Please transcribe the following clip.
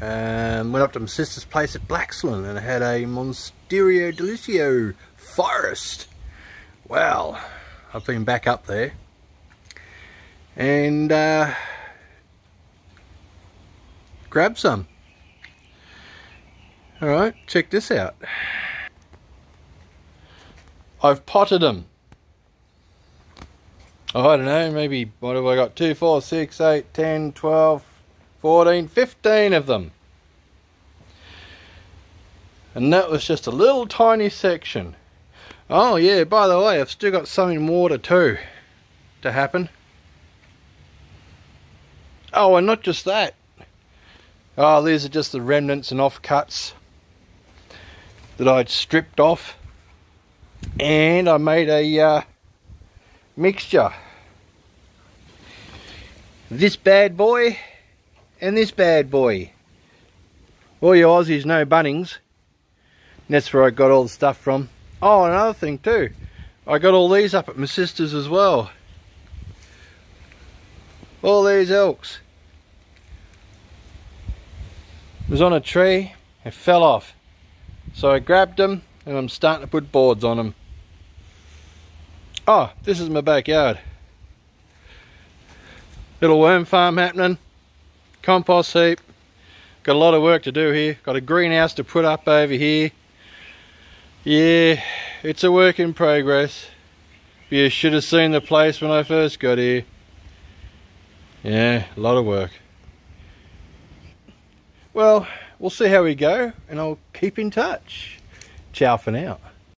Um, went up to my sister's place at Blaxland and had a Monstera Deliciosa Forest. Well, I've been back up there. And uh, grabbed some. Alright, check this out. I've potted them. Oh, I don't know, maybe, what have I got? 2, 4, 6, 8, 10, 12, 14, 15 of them. And that was just a little tiny section. Oh yeah, by the way, I've still got some in water too to happen. Oh, and not just that. Oh, these are just the remnants and offcuts that I'd stripped off. And I made a uh, mixture. This bad boy and this bad boy. All you Aussies know Bunnings. And that's where I got all the stuff from. Oh, another thing too. I got all these up at my sister's as well. All these elks. It was on a tree. It fell off. So I grabbed them and I'm starting to put boards on them. Oh, this is my backyard. Little worm farm happening. Compost heap. Got a lot of work to do here. Got a greenhouse to put up over here. Yeah, it's a work in progress. You should have seen the place when I first got here. Yeah, a lot of work. Well, we'll see how we go and I'll keep in touch. Ciao for now.